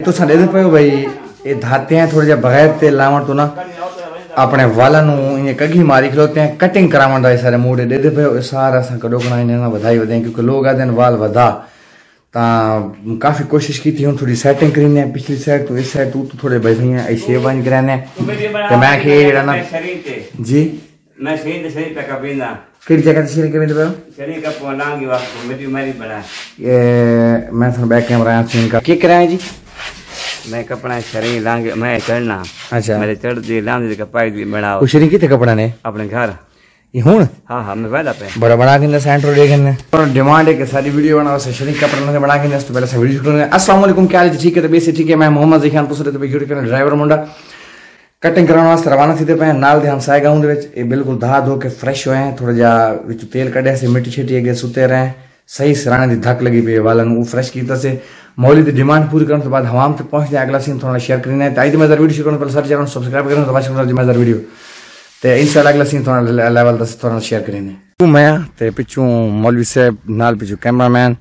ਤੁਸੀਂ ਦੇ ਪਏ ਹੋ ਭਾਈ ਇਹ धाते हैं थोड़े ਜਿਹਾ ਬਗੈਰ ਤੇ ਲਾਵਣ ਤੋਂ ਨਾ ਆਪਣੇ ਵਾਲਾਂ ਨੂੰ ਇਹ ਕੱਗੀ ਮਾਰੀ ਖਲੋਤੇ हैं ਕਟਿੰਗ ਕਰਾਉਣ ਦਾ ਇਹ ਸਾਰੇ ਮੂਡ ਦੇ ਦੇ ਪਏ ਹੋ ਇਹ ਸਾਰਾ ਅਸਾਂ ਕਦੋਂ ਕਣਾ ਇਹਨਾਂ ਨਾਲ ਵਧਾਈ ਵਧਾਈ ਕਿਉਂਕਿ ਲੋਕ ਆਦੇ ਨੇ ਵਾਲ ਵਧਾ ਤਾਂ ਕਾਫੀ ਕੋਸ਼ਿਸ਼ ਕੀਤੀ ਹੁਣ ਥੋੜੀ ਸੈਟਿੰਗ ਕਰੀਨੇ ਪਿਛਲੀ ਸਾਈਡ ਤੋਂ ਇਸ ਸਾਈਡ ਤੋਂ ਥੋੜੇ ਬੈਠੀਆਂ ਇਹ ਸ਼ੇਵ ਬਣ ਕਰਾਨੇ ਤੇ ਮੈਂ ਕਿ ਜਿਹੜਾ ਨਾ शरीर ते ਜੀ मैं शरीर ते शरीर पे कपींदा ਕਿਹੜੀ ਜਗ੍ਹਾ ਤੇ ਸ਼ੇਅਰ ਕਿਵੇਂ ਦੇ ਪਏ ਹੋ शरीर का पोलांगी वक्त मेरी मेरी बड़ा ਇਹ ਮੈਂ ਤੁਹਾਨੂੰ ਬੈਕ ਕੈਮਰਾ ਆ ਸੀਨ का ਕੀ ਕਰਾਇਆ ਜੀ मैं कपड़ा शरीर लांग मैं चढ़ना अच्छा। मेरे चढ़ दी लांग दी कपाई दी बनाओ ਉਹ ਸ਼ਰੀ ਕਿਤੇ ਕਪੜਾ ਨੇ अपने घर ਇਹ ਹੁਣ हाँ हाँ मैं वाला पे बड़ा बना के सेंटर दे के और डिमांड है कि सारी वीडियो बना से शरीक का प्रबंध बना के तो पहले से वीडियो शुरू करेंगे अस्सलाम वालेकुम क्या हाल है ठीक है तो बेसिक ठीक है मैं मोहम्मद जिखान पुसरे तो वीडियो करने ड्राइवर मुंडा ਕਟਿੰਗ ਕਰਾਉਣ ਵਾਸਤੇ ਰਵਾਨਾ ਸੀ ਤੇ ਪਏ ਨਾਲ ਦੇ ਹਮਸਾਏ ਗਾਉਂ ਦੇ ਵਿੱਚ ਇਹ ਬਿਲਕੁਲ ਧਾ ਧੋ ਕੇ ਫਰੈਸ਼ ਹੋਏ ਹਨ ਥੋੜਾ ਜਿਹਾ ਵਿੱਚ ਤੇਲ ਕੱਢਿਆ ਸੀ ਮਿੱਟੀ ਛਿੱਟੀ ਅੱਗੇ ਸੁੱਤੇ ਰਹੇ ਸਹੀ ਸਰਾਣੇ ਦੀ ਧੱਕ ਲੱਗੀ ਪਈ ਵਾਲਾਂ ਨੂੰ ਫਰੈਸ਼ ਕੀਤਾ ਸੀ ਮੌਲੀ ਦੀ ਡਿਮਾਂਡ ਪੂਰੀ ਕਰਨ ਤੋਂ ਬਾਅਦ ਹਵਾਮ ਤੇ ਪਹੁੰਚਦੇ ਅਗਲਾ ਸੀਨ ਥੋੜਾ ਸ਼ੇਅਰ ਕਰਨਾ ਹੈ ਤਾਂ ਅੱਜ ਦੀ ਮਜ਼ਰ ਵੀਡੀਓ ਸ਼ੁਰੂ ਕਰਨ ਪਹਿਲਾਂ ਸਾਰੇ ਚੈਨਲ ਸਬਸਕ੍ਰਾਈਬ ਕਰਨਾ ਤਾਂ ਬਾਅਦ ਵਿੱਚ ਮਜ਼ਰ ਵੀਡੀਓ ਤੇ ਇਨਸ਼ਾਅੱਲਾ ਅਗਲਾ ਸੀਨ ਥੋੜਾ ਲੈਵਲ ਦਾ ਥੋੜਾ ਸ਼ੇਅਰ ਕਰਾਂਗੇ ਤੂੰ ਮੈਂ ਤੇ ਪਿੱਛੋਂ ਮੌਲਵੀ ਸਾਹਿਬ ਨਾਲ ਪਿੱਛੋਂ ਕੈਮਰਾਮੈਨ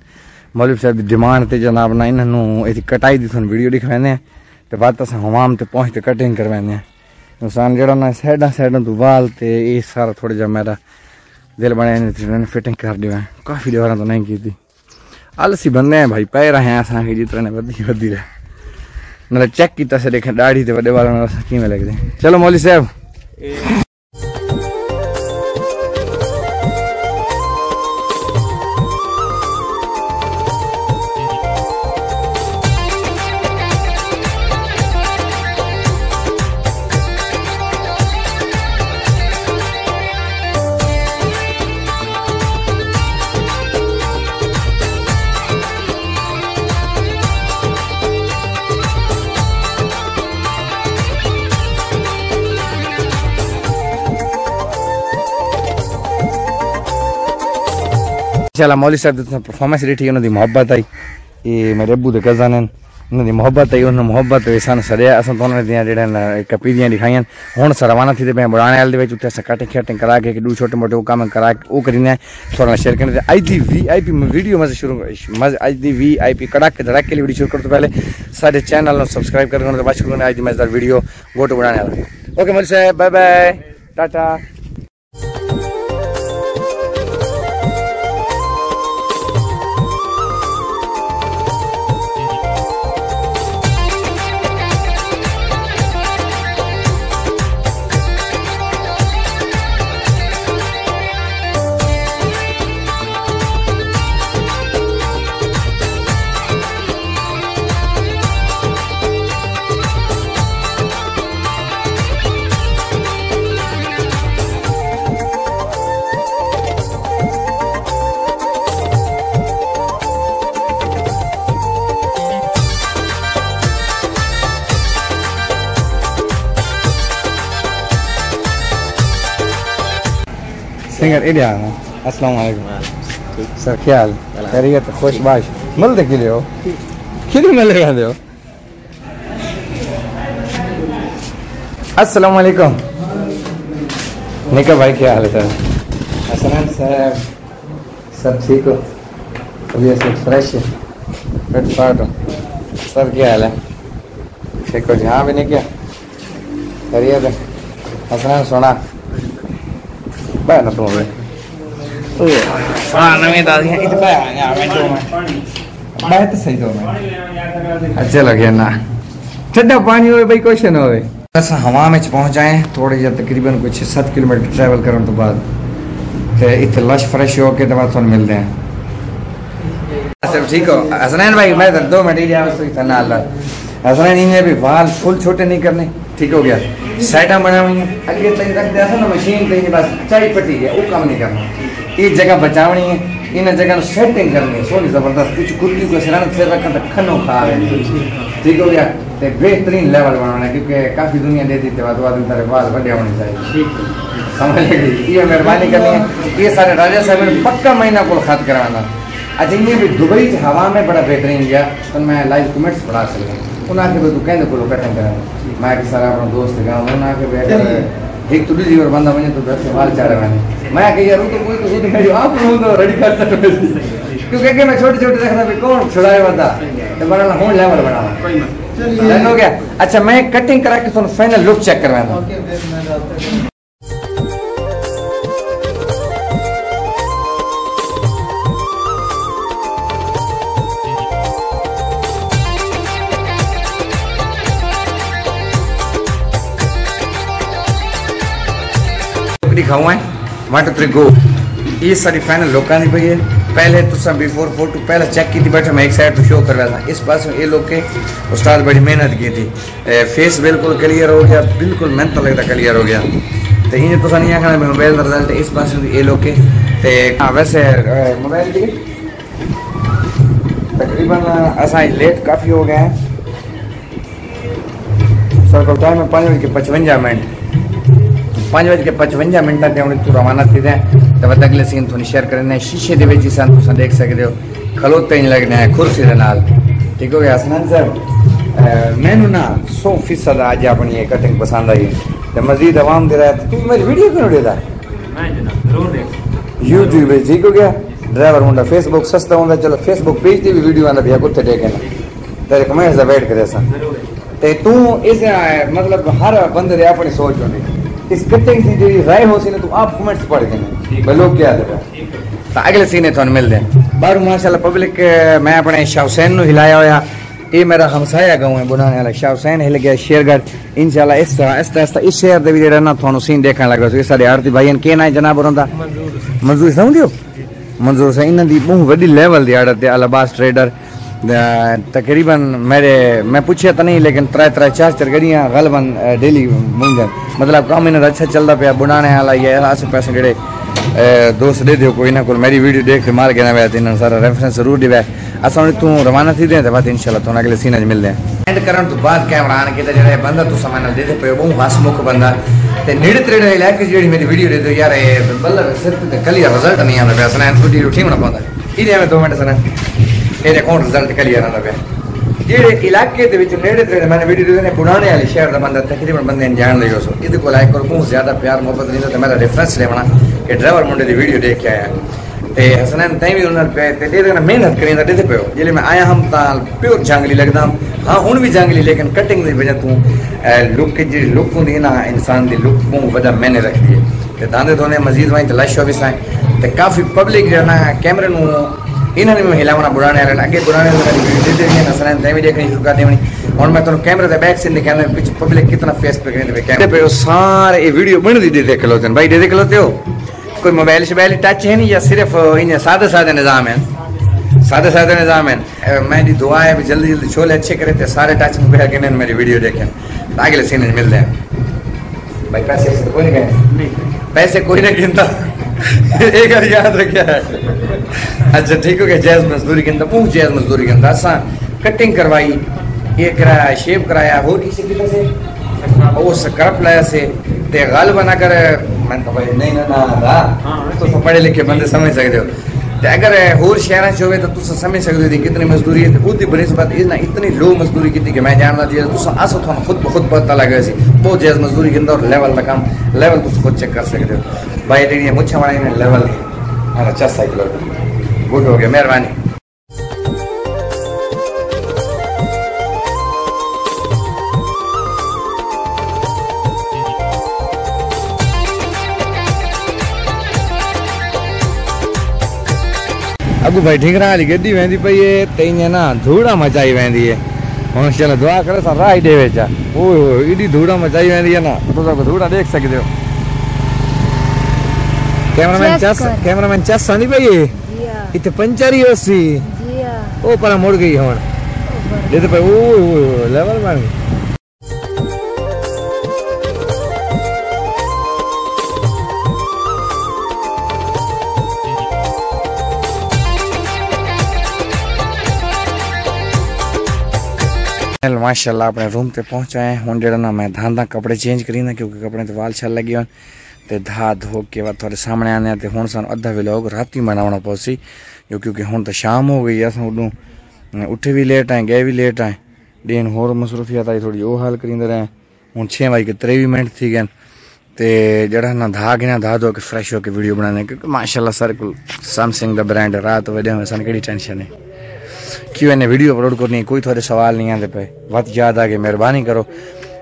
ਮੌਲਵੀ ਸਾਹਿਬ ਦੀ ਡਿਮਾਂਡ ਤੇ ਜਨਾਬ ਨਾ ਇਹਨਾਂ ਨੂੰ ਇਹਦੀ ਕਟਾਈ ਦੀ ਤੁਹਾਨੂੰ ਵੀਡੀਓ ਦਿਖਾਉਂਦੇ ਆ ਤੇ ਬਾਅਦ ਤਾਂ ਹਵਾਮ ਤੇ ਪਹੁੰਚ ਤੇ ਕਟਿੰਗ ਕਰਵਾਉਂਦੇ ਆ ਨੁਕਸਾਨ ਜਿਹੜਾ ਨਾ ਸਾਈਡਾਂ ਸਾਈਡਾਂ ਤੋਂ ਵਾਲ ਤੇ ਇਹ ਸਾਰਾ ਥੋੜਾ ਜਿਹਾ ਮੇਰਾ दिल बनाए ने फिटिंग कर दी मैं काफ़ी दीवार तो नहीं की आलसी बंदे हैं भाई, पैर तो रहे हैं असांखे जेतिरा ने वधी वधी रहे मतलब चेक किया सॼे ॾाढी ते वॾे वारनि किवें लॻंदे चलो मौली साहिबु। चला मौली साहब तुम परफॉर्मेंस रेट ही उन्होंने मोहब्बत आई ये मेरे अबू के कज़न आहिनि उन्होंने मोहब्बत मुहबत आई हुन मुहबत असां सॾिया असं त हुन दियाँ जेड़ा कपी दियाँ ॾेखारियाँ हूँ असां रवाना थी पे बुराने वाले विच उते असां कटिंग शटिंग करा के ॾू छोटे मोटे कम करा के उहो करींदा आहिनि थोरा शेयर कंदा अज की वी आई पी वीडियो मज़े शुरू मज अज की वी आई पी कड़ाके धड़ाके लिए वीडियो शुरू करते पहले साढ़े चैनल में सबसक्राइब करके बाद शुरू करना अज की मज़ेदार वीडियो गोटो वाले ओके मोदी साहब bye bye tata singer India अस्सलाम वालेकुम सर क्या हाल खैरियत खुश बाश मिलते के लिए हो कितने मिले रहते हो अस्सलाम वालेकुम निका भाई क्या हाल है सर हसनैन साहब सब ठीक हो अभी ऐसे फ्रेश है फिट फाट हो सर क्या हाल है ठीक हो जी हाँ भी नहीं क्या खैरियत है हसनैन सोना Bene. Ah. Beh, तो सही दो में. अच्छा लगे ना. ठंडा पानी होए भाई क्वेश्चन होए. बस हवा में पहुँच जाए थोड़े जिहा तकरीबन कुछ 7 किलोमीटर ट्रैवल करने तो बाद ते इतने लश फ्रेश हो के तो बाद तुम मिलते हैं सब ठीक हो हसनैन भाई मैं दो मिनट ही इतना अल्लाह हसनैन इन्हें भी वाल फुल छोटे नहीं करने ठीक हो गया। साइडा बना हुई हैं अगे तक रख दिया ना मशीन पे बस चाय पट्टी है, वो काम नहीं करना। ये जगह बचावनी है इन जगह सेटिंग करनी है, सोनी ज़बरदस्त। कुछ कुत्ती को सिर सिर रखना तो खनो खा रहे ठीक हो गया। ते बेहतरीन लेवल बनाना क्योंकि काफ़ी दुनिया दे दी बाद बाद तेरे बाल बड़े होने चाहिए समझ लगी ये मेहरबानी करनी है। ये सारे राजा साहब पक्का महीना को खाद करवाना। अच्छा अजय भी दुबई की हवा में बड़ा बेहतरीन गया तो मैं लाइव कमेंट्स पढ़ा सकें उन्हें भी तू कहने को कटे कर मैं कि सारा अपना दोस्त गाँव उन्हें भी एक तो तुझी जीवर बंदा बने तो दस सवाल चार बने मैं कही यार तो कोई तो खुद मेरी आप रेडी तो कर सकते क्योंकि मैं छोटे छोटे देखना भी कौन छुड़ाए बंदा? तो बनाना हूँ लेवल बना हो गया? अच्छा मैं कटिंग करा के फाइनल लुक चेक करवाना दिखाऊँ वन टू थ्री गो ये सारी फाइनल लोगों की पई है। पहले तुसा बिफोर फ़ोटो पहले चेक की थी बैठे मैं एक साइड तो शो करवा था। इस पास में ये लोग के उस्ताद बड़ी मेहनत की थी। ए, फेस बिल्कुल क्लियर हो गया बिल्कुल मेहनत तो लगता क्लियर हो गया। तो इन तुम नहीं आखना मोबाइल का रिज़ल्ट इस पास में ये लोग के। ते हाँ वैसे मोबाइल की तकरीबन असा लेट काफ़ी हो गया है। सर को टाइम है पाँच बज के पचवंजा मिनट। पाँच बज के पचवंजा मिनट से हम इतों रवाना थी दें तब तक अगले सीन थोड़ी शेयर करें शीशे के बच्चे सन तुम देख सकते हो खलोते ही लगने कुर्सी के नाल। ठीक हो गया असमान सर। मैं ना सौ फ़ीसद अज अपनी कटिंग पसंद आई तो मजीद आवाम दे रहा तो तू मेरी वीडियो क्यों देता यूट्यूब ठीक हो गया? ड्राइवर मुंडा फेसबुक सस्ता होता चलो फेसबुक पेज से भी वीडियो आता भैया कुत्ते देखे ना तेरे कमेंट से वेट करे सर तू इस मतलब हर बंद अपनी सोच होनी। ස්ක්‍රිප්ටින් දී රයි හොසින තු ආප් කමෙන්ට්ස් පढ़ देना බලෝ क्या लगा तो अगले सीने तो थोन मिलते हैं। बारू माशाल्लाह पब्लिक मैं अपने शाहसैन नु हिलाया होया। ये मेरा हमसाया गाँव है बुनाने वाला शाहसैन हिल गया शेरगढ़। इंशाल्लाह इस तरह इस तरह इस, तरह, इस शहर के भी जेड़ा ना थोनू सीन देखने लग रहा। है सारे आरती भाई के ना है जनाब उन्होंने मंजूर समझियो मंजूर सां इन्हनि जी। ॿूं वॾी लेवल जी आड़त ते अलाबास ट्रेडर तकरीबन मेरे, मैं पूछे तो नहीं, लेकिन त्रै त्रै चार चार गड्डियाँ गलबन डेली मुंगन मतलब कम इन्हें अच्छा चलता पे बुनाने वाला ये आसे पासे जेड़े दोस्त दे दियो कोई ना कोई, मेरी वीडियो देख के मार गया ना वैसे इन्होंने सारा रेफरेंस ज़रूर दिवे असा अस तू रवाना थी दें बात इनशाला तो अगले सीन मिल हैं एंड करने तो बाद कैमरा आने के जो बंदा तू सामान दे पे वो हसमुख बंदा। ते नेड़े तेड़े लैके जी मेरी वीडियो दे दो, यार बल्ला सिर्फ़ कल रिज़ल्ट नहीं आता पैसा ना थोड़ी रोटी बना पाता इधर दो मिनट सर ਇਹ ਦੇਖੋ ਰਿਜ਼ਲਟ ਕਲੀਅਰ ਆ ਰਿਹਾ ਜਿਹੜੇ ਇਲਾਕੇ ਦੇ ਵਿੱਚ ਨੇੜੇ ਤੇੜੇ ਮੈਂ ਵੀਡੀਓ ਦੇ ਪੁਰਾਣੇ ਵਾਲੇ ਸ਼ਹਿਰ ਦਾ ਬੰਦਾ ਤਕਰੀਬਨ ਬੰਦੇ ਨੂੰ ਜਾਣਦੇ ਹੋ ਸੋ ਇਹਦੇ ਕੋਲ ਆਇਆ ਕਰੋ ਕੋਈ ਜ਼ਿਆਦਾ ਪਿਆਰ ਮੁਹੱਬਤ ਨਹੀਂ ਤਾਂ ਮੇਰਾ ਰੈਫਰੈਂਸ ਲੈਣਾ ਕਿ ਡਰਾਈਵਰ ਮੁੰਡੇ ਦੀ ਵੀਡੀਓ ਦੇਖ ਕੇ ਆਇਆ ਤੇ ਹਸਨੈਨ ਤੈਂ ਵੀ ਉਹਨਾਂ ਪਏ ਤੇ ਦੇ ਦੇਣਾ ਮਿਹਨਤ ਕਰੀਂਦਾ ਦੇ ਪਿਓ ਜਿਹੜੇ ਮੈਂ ਆਇਆ ਹਮ ਤਾਂ ਪਿਓਰ ਜੰਗਲੀ ਲੱਗਦਾ ਹਾਂ ਹੁਣ ਵੀ ਜੰਗਲੀ ਲੇਕਿਨ ਕਟਿੰਗ ਦੀ ਵਜ੍ਹਾ ਤੋਂ ਲੁੱਕ ਜਿਹੜੀ ਲੁੱਕ ਹੁੰਦੀ ਨਾ ਇਨਸਾਨ ਦੀ ਲੁੱਕ ਨੂੰ ਵਜ੍ਹਾ ਮੈਨੇ ਰੱਖਦੀ ਹੈ ਤੇ ਦਾਂਦੇ ਦੋਨੇ ਮਜ਼ੀਦ ਵਾਂ ਤਲਾਸ਼ ਹੋ ਵੀ ਸਾਂ ਤੇ ਕਾਫੀ ਪਬਲਿਕ ਜਨਾ ਕੈਮਰੇ ਨੂੰ इन्होंने भी महिला होना बुराने वाले अगर बुराने नसर देखनी शुरू कर देनी हूँ मैं तुम्हें कैमरे बैक से दिखाने पिछले पब्लिक कितना फेस पे करने पे। पे सारे वीडियो बन दी देख लो तेन भाई देख लो तो। कोई मोबाइल शोबाइल टच है नहीं या सिर्फ़ इन सादे सादे निज़ाम है? सादे सादे निज़ाम है। मैं जी दुआ है जल्दी जल्दी छोले अच्छे करे थे सारे टच में बैठ गए मेरी वीडियो देखे। अगले सीन मिलते हैं। भाई पैसे तो कोई नहीं गए। पैसे कोई नहीं गिनता। एक बार याद रखिया है अच्छा ठीक हो गया जैज मजदूरी गिनता बहुत जैज मजदूरी गिनता असा कटिंग करवाई ये कराया शेप कराया हो किसी कितने से वो स्क्रब लाया से ते गालबन अगर मैं तो भाई नहीं ना ना रा तो सब पढ़े लिखे बंदे समझ सकते हो। ते अगर होर शहर च होवे तो तुस समझ सकते हो कि कितनी मजदूरी है। ते ओदी बनिस्बत इतना इतनी लो मजदूरी की थी कि मैं जानना चाहिए। तुस अस थोड़ा खुद ब खुद पता लगे सी बहुत जैज मजदूरी गिंदा और लेवल का काम लेवल तुस खुद चेक कर सकते हो। બાયરીએ મૂછા માણીને લેવલ અને ચસ્સા કિલો ગુડ હો ગયા મહેરબાની अॻु भई ठीकरा वाली गॾी वेंदी पई आहे त ईअं न धूड़ मचाई वेंदी आहे हुन चलो दुआ करे सां राह ॾे वेचा। उहो एॾी धूड़ मचाई वेंदी आहे न, तूं तो धूड़ ॾेख सघिजो कैमरामैन चास कैमरामैन चास सानी भाई इथे पंचारी होसी। ओ पर मोड़ गई हवन दे तो भाई ओ लेवल मार माशाल्लाह अपने रूम पे पहुँचा है। हूँ जरा ना मैं धांधा कपड़े चेंज करी ना क्योंकि कपड़े तो वाल छाल लगी ਤੇ ਧਾ ਧੋ ਕੇ ਵਾ ਤੁਹਾਡੇ ਸਾਹਮਣੇ ਆਨੇ ਤੇ ਹੁਣ ਸਾਨੂੰ ਅੱਧਾ ਵਲੌਗ ਰਾਤੀ ਬਣਾਉਣਾ ਪਊਸੀ ਜੋ ਕਿਉਂਕਿ ਹੁਣ ਤਾਂ ਸ਼ਾਮ ਹੋ ਗਈ ਆ ਸਾਨੂੰ ਉੱਠੇ ਵੀ ਲੇਟ ਆਏ ਗਏ ਵੀ ਲੇਟ ਆਏ ਦਿਨ ਹੋਰ ਮਸਰੂਫੀਆ ਆਈ ਥੋੜੀ ਉਹ ਹਾਲ ਕਰਿੰਦੇ ਰਹੇ ਹੁਣ 6 ਵਜੇ 23 ਮਿੰਟ ਸੀ ਗਏ ਤੇ ਜਿਹੜਾ ਨਾ ਗਏ ਨਾ ਧਾ ਧੋ ਕੇ ਫਰੈਸ਼ ਹੋ ਕੇ ਵੀਡੀਓ ਬਣਾਣੇ ਕਿਉਂਕਿ ਮਾਸ਼ਾਅੱਲਾ ਸਰ ਕੋਲ ਸੈਮਸੰਗ ਦਾ ਬ੍ਰਾਂਡ ਰਾਤ ਵਜੇ ਹੋਏ ਸਾਨੂੰ ਕਿਹੜੀ ਟੈਨਸ਼ਨ ਹੈ ਕਿਉਂ ਇਹਨੇ ਵੀਡੀਓ ਅਪਲੋਡ ਕਰਨੀ ਕੋਈ ਤੁਹਾਡੇ ਸਵਾਲ ਨਹੀਂ ਆਉਂਦੇ ਪਏ ਵੱਧ ਯਾਦ ਆ ਗਏ ਮਿਹਰਬਾਨੀ ਕਰੋ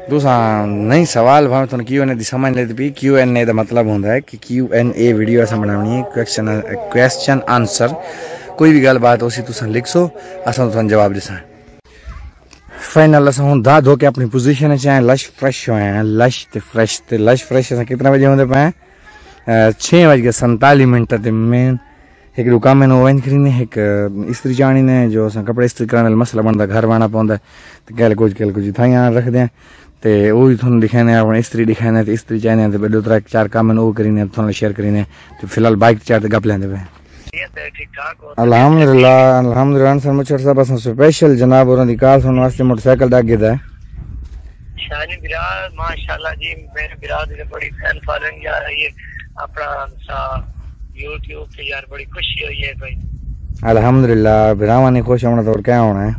तुसा सवाल भावे तुम क्यू एन दी समझ लेते पी क्यू एन ए का मतलब होता है कि क्यू एन ए वीडियो असां बनानी है क्वेश्चन क्वेश्चन आंसर कोई भी गल बात उसी तुसा लिख सो, असां तुम जवाब दिसा। फाइनल असां हूँ दा धो अपनी पोजीशन च लश फ्रेश होए हैं लश ते फ्रेश ते लश फ्रेश असां कितने बजे होंदे पे छः बज के संताली मिनट ते मेन एक दुकान में ओवन करीने एक इस्त्री चाणी ने, जो असां कपड़े इस्त्री कराने मसला बनता घर बाना पौंदा, ते कहल कुछ कहल कुछ थाइयाँ रखदे हैं। તે એવું થોડું દેખાઈને આપણે ઇસ્ત્રી દેખાઈને તે ઇસ્ત્રી ચાઈને તે બે દો ત્રણ ચાર કામ ઓવ કરીને થોડું શેર કરીને फ़िलहाल बाइक चार गप लेंदे पे अल्हम्दुलिल्लाह अल्हम्दुलिल्लाह सर मुचर साहब असन स्पेशल जनाब और निकाल सुन वास्ते मोटरसाइकिल दा गेदा है शानी बिराद माशाल्लाह जी मेरे बिराद ने बड़ी फ़ैन फॉलोइंग यार ये अपना सा YouTube पे यार बड़ी खुशी हुई है भाई। अल्हम्दुलिल्लाह बिरावानी खुश होना तो और क्या होना है?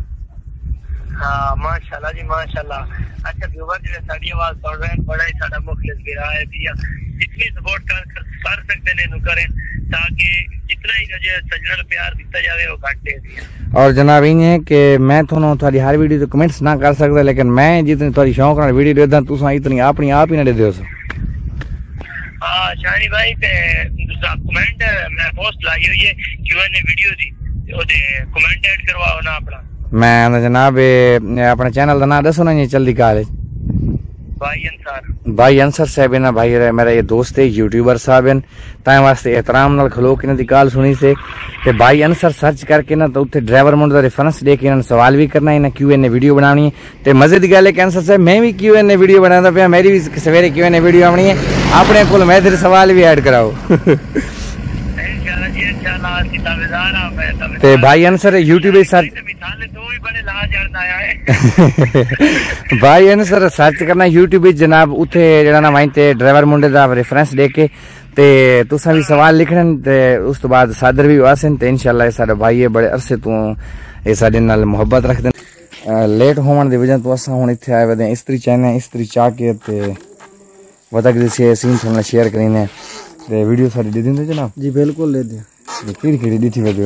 हाँ माशाल्लाह जी माशाल्लाह। अच्छा व्यूवर जी साडी आवाज़ सुन रहे हैं। बड़ा ही साडा मुखलिस है दिया जितनी सपोर्ट कर कर, सकते ने नु करें ताकि जितना ही जो सजनल प्यार दिता वो घट दे और जनाब इन है कि मैं थोड़ा थोड़ी हर वीडियो तो कमेंट्स ना कर सकता लेकिन मैं जितनी थोड़ी शौक नाल वीडियो देता तुसा इतनी अपनी आप ही ना दे दो हाँ शानी भाई ते कमेंट मैं पोस्ट लाई हुई है क्यूएनए वीडियो दी ओदे कमेंट ऐड करवाओ ना अपना। मैं जनाब अपने चैनल का नाम दसो ना जल्दी कॉलेज। भाई अंसार भाई अंसर साहब है ना भाई मेरा ये दोस्त है यूट्यूबर साहब हैं ताए वास्ते एहतराम नाल खलो के इन्हां दी कॉल सुनी से। ते भाई अंसर सर्च करके ना तो उत्थे ड्राइवर मुंड दा रेफरेंस दे के इन्हां ने सवाल भी करना इन्हां क्यू एन ए वीडियो बनानी है। ते मज़े दी गल है कि अंसर साहब मैं भी क्यू एन ए वीडियो बनांदा पिया मेरी भी सवेरे क्यू एन ए वीडियो आनी है। अपने कोल मैं सवाल ਤੇ ਭਾਈ ਅਨਸਰ YouTube ਸਰਚ ਭਾਈ ਅਨਸਰ ਸਰਚ ਕਰਨਾ YouTube ਜਨਾਬ ਉੱਥੇ ਜਿਹੜਾ ਨਾ ਵਾਂ ਤੇ ਡਰਾਈਵਰ ਮੁੰਡੇ ਦਾ ਰੈਫਰੈਂਸ ਦੇ ਕੇ ਤੇ ਤੁਸੀਂ ਵੀ ਸਵਾਲ ਲਿਖਣ ਤੇ ਉਸ ਤੋਂ ਬਾਅਦ ਸਾਦਰ ਵੀ ਵਾਸਨ ਤੇ ਇਨਸ਼ਾਅੱਲਾ ਇਹ ਸਾਡਾ ਭਾਈ ਹੈ ਬੜੇ ਅਰਸੇ ਤੋਂ ਇਹ ਸਾਡੇ ਨਾਲ ਮੁਹੱਬਤ ਰੱਖਦੇ ਲੇਟ ਹੋਣ ਦੀ ਵਜ੍ਹਾ ਤੋਂ ਅਸਾਂ ਹੁਣ ਇੱਥੇ ਆਏ ਵਦੇ ਇਸਤਰੀ ਚਾਹਨੇ ਇਸਤਰੀ ਚਾਹ ਕੇ ਤੇ ਵਤਕ ਦੇ ਸੀਨ ਤੁਹਾਨੂੰ ਸ਼ੇਅਰ ਕਰੀਨੇ ਤੇ ਵੀਡੀਓ ਸਾਡੀ ਦੇ ਦਿੰਦੇ ਜਨਾਬ ਜੀ ਬਿਲਕੁਲ ਦੇ ਦਿੰਦੇ तो फिर फिर दी थी वदे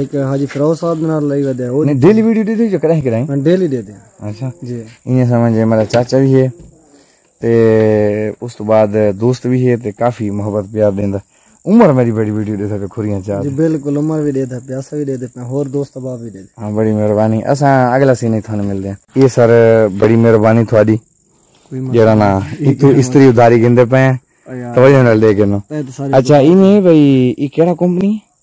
एक हाजी फरोज साहब ने नाल लाई वदे ओ ने डेली वीडियो दी थी जो करा कराई हाँ डेली दे दे। अच्छा। जी। इने समझे मेरा चाचा भी है ते उस तो बाद दोस्त भी है ते काफ़ी मोहब्बत प्यार देंदा। उमर मेरी बड़ी वीडियो देता पे खुरियाँ चार। जी बिल्कुल उमर भी देता प्यासा भी दे देता और दोस्त बाप भी दे दे। हाँ बड़ी मेहरबानी। असा अगला सीन ही थाने मिलदे हैं ये सर बड़ी मेहरबानी थुआडी जेड़ा ना इतु इस्तरी उधारी गिंदे पे तो वजह नाल दे के ना अच्छा इने भाई ई केड़ा कंपनी है?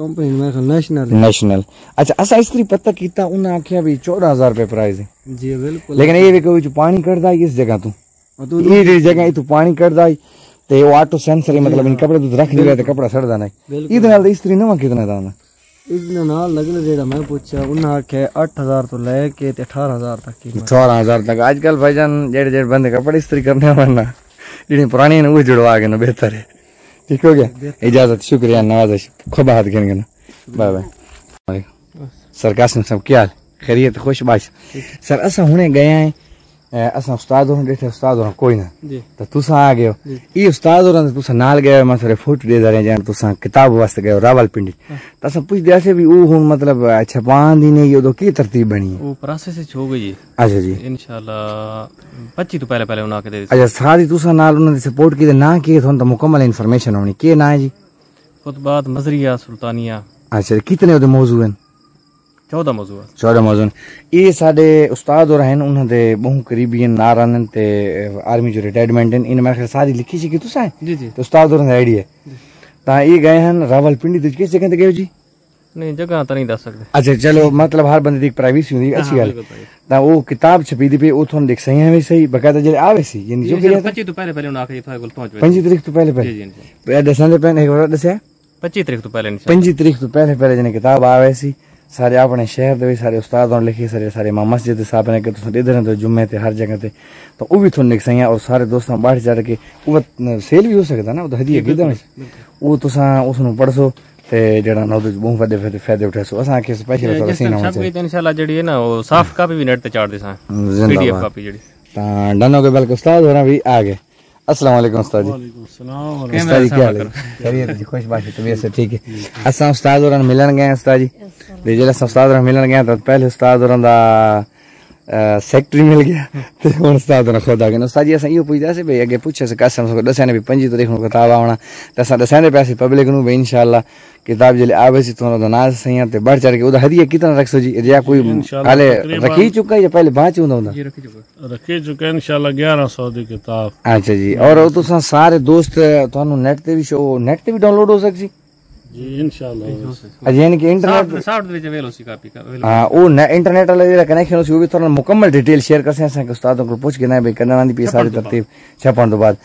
कंपनी में नेशनल नेशनल अच्छा, अच्छा असा इसी पता किया उन्हें आखिया भी चौदह हज़ार प्राइस है। जी बिल्कुल। लेकिन ये भी कोई पानी कटदा इस जगह तू। तो- ये जगह तू पानी कटदा ते वो ऑटो सेंसर ही मतलब इन हाँ। कपड़े तू रख लिया ते कपड़ा सड़दा नहीं। इदे नाल इस्त्री नवा कितना दा ना इसने नाल लगले जेड़ा मैं पूछा उन आखे 8000 तो लेके 18000 तक की। 18000 तक। आजकल भाईजान जेड़े जेड़े बंदे कपड़े इस्त्री करने वाला ना जिन्हें पुरानी ने वो जुड़वा के ना बेहतर है। ठीक हो गया? इजाज़त शुक्रिया नवाज़ खुब हाथ गिन गा बाय बाय। सर कसम साहब क्या खैरियत खुश बाश सर असा हुने गए हैं असां उस्ताद हुन ॾिठे उस्ताद हुन कोई न त तूंसां आ गयो ई उस्ताद हुन तूंसां नाल गयो माँ थोरे फ़ोटो ॾेजारे ॼण तूंसां किताब वास्ते गयो रावलपिंडी त असां पुछदियासीं भी ऊ हुन मतिलब छपान दी नहीं ओदो की तरतीब बनी ओ प्रोसेस हो गई अच्छा जी इंशाल्लाह 25 तो पहले पहले उना के दे अच्छा सारी तूंसां नाल उन सपोर्ट की ना की थोन त मुकम्मल इंफॉर्मेशन होनी के ना है जी खुद बात मजरिया सुल्तानिया अच्छा कितने ओदे मौजूद हैं 14 मौजूद 14 मौजूद ये साडे उस्ताद और हैं उन्हें दे बहु करीबी नारानन ते आर्मी जो रिटायरमेंट हैं इन मेरे ख्याल सारी लिखी छी कि तुसा है? जी जी। तो उस्ताद और आईडी है। ता ये गए हैं रावलपिंडी तुझ किस जगह ते गए जी? नहीं जगह तो नहीं दस सकते अच्छा चलो मतलब हर बंदे की प्राइवेसी होती अच्छी हाँ, गल। ता वो किताब छपी दी पे ओ थोन देख सही है सही? बकायदा जे आवे सी यानी जो किया 25 तो पहले पहले उन आके थोड़ा गोल पहुँच 25 तारीख तो पहले पहले। जी जी दसन दे पहले एक बार दसया 25 तारीख तो पहले 25 तारीख तो पहले पहले जने किताब आवे सी। ਸਾਰੇ ਆਪਣੇ ਸ਼ਹਿਰ ਦੇ ਵਿੱਚ ਸਾਰੇ ਉਸਤਾਦਾਂ ਨੇ ਲਿਖੀ ਸਾਰੇ ਸਾਰੇ ਇਮਾਮ ਮਸਜਿਦ ਦੇ ਸਾਹਿਬ ਨੇ ਕਿ ਤੁਸੀਂ ਇਧਰ ਨੇ ਜੁਮੇ ਤੇ ਹਰ ਜਗ੍ਹਾ ਤੇ ਤਾਂ ਉਹ ਵੀ ਤੁਹਾਨੂੰ ਸਈਆ ਔਰ ਸਾਰੇ ਦੋਸਤਾਂ ਬਾਹਰ ਚੜ ਕੇ ਉਹ ਸੇਲ ਵੀ ਹੋ ਸਕਦਾ ਨਾ ਉਹ ਹਦੀਆ ਕਿਦਾਂ ਵਿੱਚ। ਉਹ ਤੁਸੀਂ ਉਸ ਨੂੰ ਪੜਸੋ ਤੇ ਜਿਹੜਾ ਨਾ ਉਹਦੇ ਬਹੁਤ ਵੱਡੇ ਫਾਇਦੇ ਫਾਇਦੇ ਉਠਾ ਸੋ ਅਸਾਂ ਕਿ ਸਪੈਸ਼ਲ ਤੋਂ ਅਸੀਂ ਨਾ ਸਭ ਵੀ ਇਨਸ਼ਾਅੱਲਾ ਜਿਹੜੀ ਨਾ ਉਹ ਸਾਫਟ ਕਾਪੀ ਵੀ ਨੈਟ ਤੇ ਚਾੜਦੇ ਸਾਂ। ਪੀਡੀਐਫ ਕਾਪੀ ਜਿਹੜੀ। ਤਾਂ ਡਨ ਹੋ ਗਏ ਉਸਤਾਦ ਹੋਰਾਂ ਵੀ ਆ अस्सलाम वालेकुम उस्ताद। जी उस्ताद जी क्या हाल है? खैरियत जी खुश बात तबीयत से ठीक है। असां उस्ताद और मिलन गए उस्ताद। जी ते जेल्लै उस्ताद और मिलन गए तो पहले उस्ताद और दा सेक्रेटरी मिल गया ते हुन उस्ताद न खुद आगे उस्ताद जी असां इहो पुछंदासीं भई अॻे पुछियोसीं कसम सो ॾसाइनि भई पंजी तारीख़ खां किताब आवणा त असां ॾसाईंदा पियासीं पब्लिक नूं भई इनशाला किताब जे लाइ आवेसी थोड़ा तो नाज सही है बढ़ चढ़ के उदा हदिया कितना रख सो जी या कोई पहले रखी चुका है या पहले बांच हुंदा हुंदा रखी चुका है इंशाल्लाह 1100 दी किताब अच्छा जी और तो सारे दोस्त थानू नेट ते भी शो नेट ते भी डाउनलोड हो सकसी इंटरनेट कनेक्शन मुकम्मल डिटेल शेयर कर सारी तरतीब छपण तो बाद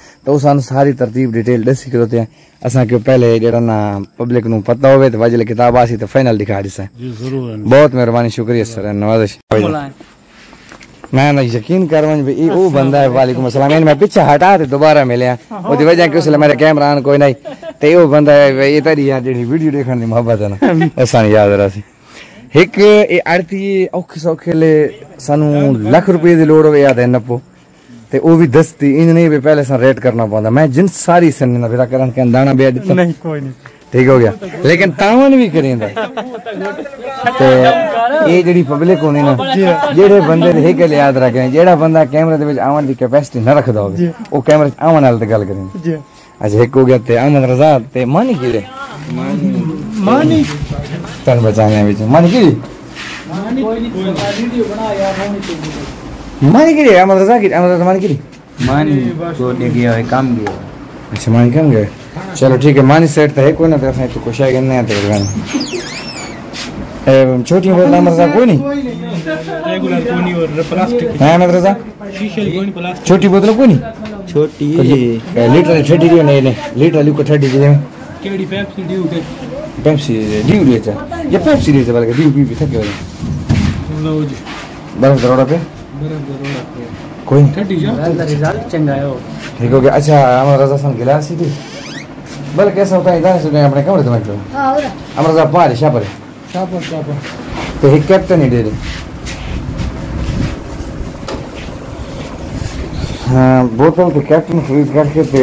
सारी तरतीब डिटेल पहले ना पब्लिक नु पता फाइनल दिखा बहुत शुक्रिया ਮੈਂ ਨਾ ਯਕੀਨ ਕਰਵਾਂ ਵੀ ਇਹ ਉਹ ਬੰਦਾ ਹੈ ਵਾਲੇਕੁਮ ਅਸਲਾਮ। ਇਹਨੇ ਮੈਂ ਪਿੱਛੇ ਹਟਾ ਤੇ ਦੁਬਾਰਾ ਮਿਲਿਆ। ਉਹਦੀ ਵਜ੍ਹਾ ਕਿ ਉਸਲੇ ਮੇਰੇ ਕੈਮਰਾਨ ਕੋਈ ਨਹੀਂ। ਤੇ ਉਹ ਬੰਦਾ ਹੈ ਇਹ ਤੇਰੀ ਯਾਰ ਜਿਹੜੀ ਵੀਡੀਓ ਦੇਖਣ ਦੀ ਮੁਹੱਬਤ ਹੈ ਨਾ ਅਸਾਂ ਯਾਦ ਰਹਾ ਸੀ ਇੱਕ ਇਹ ਆੜਤੀ ਔਖੇ ਸੌਖੇ ਲੈ ਸਾਨੂੰ ਲੱਖ ਰੁਪਏ ਦੀ ਲੋੜ ਹੋਵੇ ਯਾਦ ਹੈ ਨੱਪੋ। ਤੇ ਉਹ ਵੀ ਦਸਤੀ ਇਹਨੇ ਵੀ ਪਹਿਲੇ ਸਾਂ ਰੇਟ ਕਰਨਾ ਪਾਉਂਦਾ। ਮੈਂ ਜਿੰਨ ਸਾਰੀ ਸੰਨ ਨਾ ਵਿਰਾ ਕਰਨ ਕੇ ਅੰਦਾਣਾ ਬਿਆ ਨਹੀਂ ਕੋਈ ਨਹੀਂ। ठीक हो गया। लेकिन तावन भी करें तो ये जी पब्लिक होनी ना जो बंद एक गल याद रख रहे जो बंद कैमरे के आवन की कैपेसिटी न रखता हो वो कैमरे आवन वाले गल करें। अच्छा एक हो गया ते आनंद रजा ते मानी किरे मानी। तन बचाने विच मानी किरी मानी। किरी अमर रजा की अमर रजा मानी किरी मानी तो ले गया है काम गया। अच्छा मानी काम गया। चलो ठीक है मानी सेट तो है कोई ना तो असां तो कुछ है नहीं तो गाने ए छोटी बोतल अहमद रजा कोई नहीं रेगुलर कोनी और प्लास्टिक है अहमद रजा शीशे कोनी प्लास्टिक छोटी बोतल कोई नहीं छोटी लीटर ठेडी दी नहीं नहीं लीटर ली को ठेडी दी में केडी पेप्सी ड्यू के पेप्सी ड्यू था ये पेप्सी दी था बल्कि ड्यू पी भी थके लो जी बर्फ़ दरोड़ा पे कोई नहीं जा रिज़ल्ट चंगा है ठीक हो गया अच्छा अमर रजा सन गिलास ही थी बल कैसा होता है? इधर से अपने कमरे में क्यों अमर रजा पार शाह पर शापर शापर तो ही कैप्टन ही दे दे। हाँ बोतल तो कैप्टन खरीद करके ते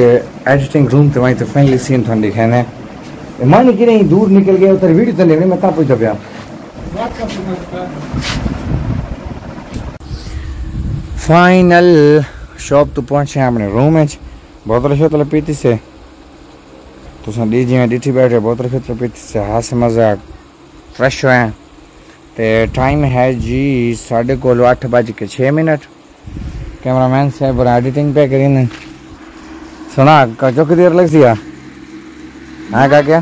एडिटिंग रूम ते वहीं तो फाइनली सीन थोड़ी दिखाने हैं। मान कि नहीं दूर निकल गया उधर वीडियो तो लेने मैं कहाँ पूछता पिया फाइनल शॉप तो पहुँचे हैं अपने रूम में। बोतल शोतल पीती से। तुसा डी जी में डिठी बैठे बोतल शोतल पीती से हाथ मज़ाक फ्रेश हैं टाइम है जी साढ़े को अठ बज के छः मिनट। कैमरामैन साहब और एडिटिंग पे करीन सुना कचो की देर लग सी हाँ का क्या?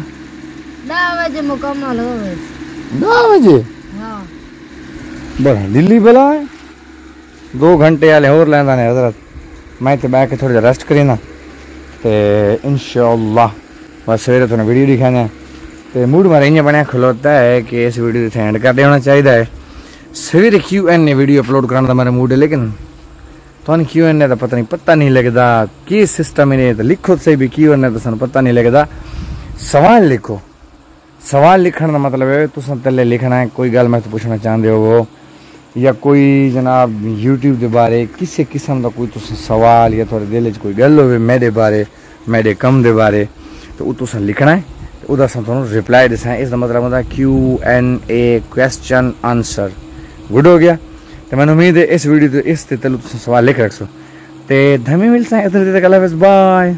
दस बजे मुकम्मल हो दो बजे? हाँ। बड़ा दिल्ली भला है। दो घंटे वाले और लेंदा ने हज़रत। मैं तो बैठ के थोड़ी रेस्ट करी ना। ते इंशाल्लाह। बस सवेरे थोड़ा वीडियो दिखाने ते मूड मारे इ'यां बनया खलोता है कि इस वीडियो इत्थै एंड कर देना चाहिए है। सवेरे Q N A video upload कराने का मेरा मूड है लेकिन तुहानू क्यू एन ए का पता नहीं पता नहीं लगता की सिस्टम इन्हें तो लिखो सही भी क्यू एन ए तो पता नहीं लगता सवाल लिखो। सवाल लिखने का मतलब है तुम थल्ले लिखना है, कोई गल मैं तो पूछना चाहते हो या कोई जनाब यूट्यूब के बारे, किसी किस्म का कोई सवाल या थोड़े दिल च कोई गल हो बारे, मेरे तो तुसें लिखना है। ते तुहानू रिप्लाई दस्सां इसदा मतलब होंदा Q N A question answer good हो गया। तो मैंने उम्मीद है इस वीडियो ते इस तैलूं सवाल लिख रखसो ते धमी मिलसां इधर ते बाय